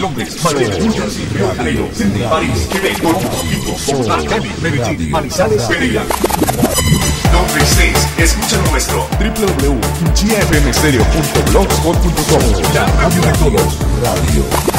Londres, Madrid, Jersey, Río de Janeiro, Sydney, París, Quebec, Toronto, Quito, Miami, Medellín, Manizales, Pereira. Londres 6, escucha lo nuestro. www.gfmstereo.blogspot.com La radio de todos. Radio.